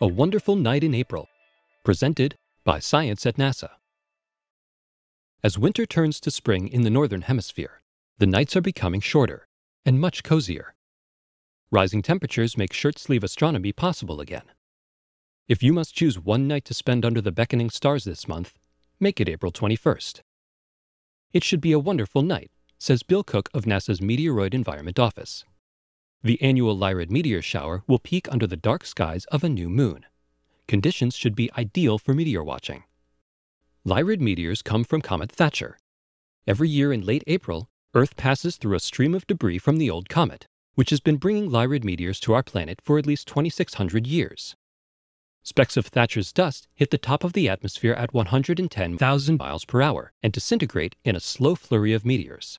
A Wonderful Night in April, presented by Science at NASA. As winter turns to spring in the Northern Hemisphere, the nights are becoming shorter and much cozier. Rising temperatures make shirt sleeve astronomy possible again. If you must choose one night to spend under the beckoning stars this month, make it April 21st. It should be a wonderful night, says Bill Cook of NASA's Meteoroid Environment Office. The annual Lyrid meteor shower will peak under the dark skies of a new moon. Conditions should be ideal for meteor watching. Lyrid meteors come from Comet Thatcher. Every year in late April, Earth passes through a stream of debris from the old comet, which has been bringing Lyrid meteors to our planet for at least 2,600 years. Specks of Thatcher's dust hit the top of the atmosphere at 110,000 miles per hour and disintegrate in a slow flurry of meteors.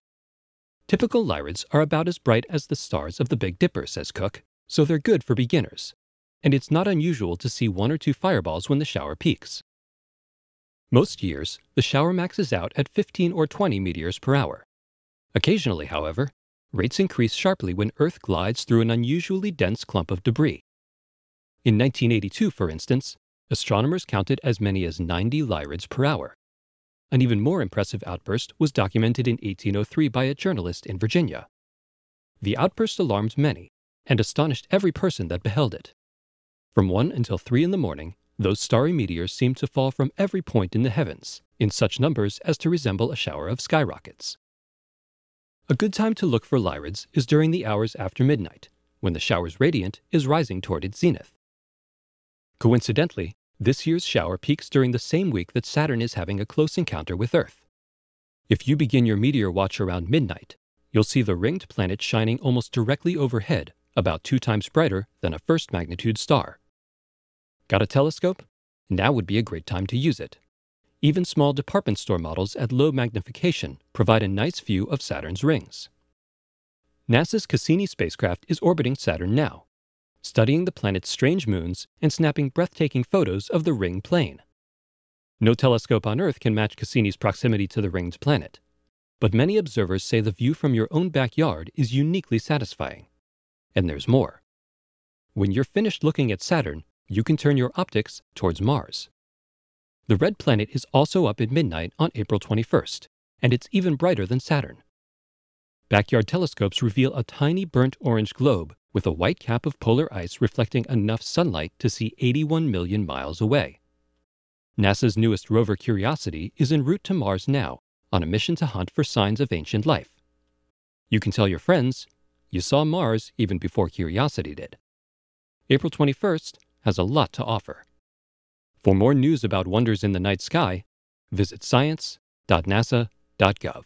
Typical Lyrids are about as bright as the stars of the Big Dipper, says Cook, so they're good for beginners. And it's not unusual to see one or two fireballs when the shower peaks. Most years, the shower maxes out at 15 or 20 meteors per hour. Occasionally, however, rates increase sharply when Earth glides through an unusually dense clump of debris. In 1982, for instance, astronomers counted as many as 90 Lyrids per hour. An even more impressive outburst was documented in 1803 by a journalist in Virginia. The outburst alarmed many and astonished every person that beheld it. From 1 until 3 in the morning, those starry meteors seemed to fall from every point in the heavens, in such numbers as to resemble a shower of skyrockets. A good time to look for Lyrids is during the hours after midnight, when the shower's radiant is rising toward its zenith. Coincidentally, this year's shower peaks during the same week that Saturn is having a close encounter with Earth. If you begin your meteor watch around midnight, you'll see the ringed planet shining almost directly overhead, about two times brighter than a first magnitude star. Got a telescope? Now would be a great time to use it. Even small department store models at low magnification provide a nice view of Saturn's rings. NASA's Cassini spacecraft is orbiting Saturn now, studying the planet's strange moons and snapping breathtaking photos of the ring plane. No telescope on Earth can match Cassini's proximity to the ringed planet, but many observers say the view from your own backyard is uniquely satisfying. And there's more. When you're finished looking at Saturn, you can turn your optics towards Mars. The red planet is also up at midnight on April 21st, and it's even brighter than Saturn. Backyard telescopes reveal a tiny burnt orange globe with a white cap of polar ice reflecting enough sunlight to see 81 million miles away. NASA's newest rover Curiosity is en route to Mars now, on a mission to hunt for signs of ancient life. You can tell your friends you saw Mars even before Curiosity did. April 21st has a lot to offer. For more news about wonders in the night sky, visit science.nasa.gov.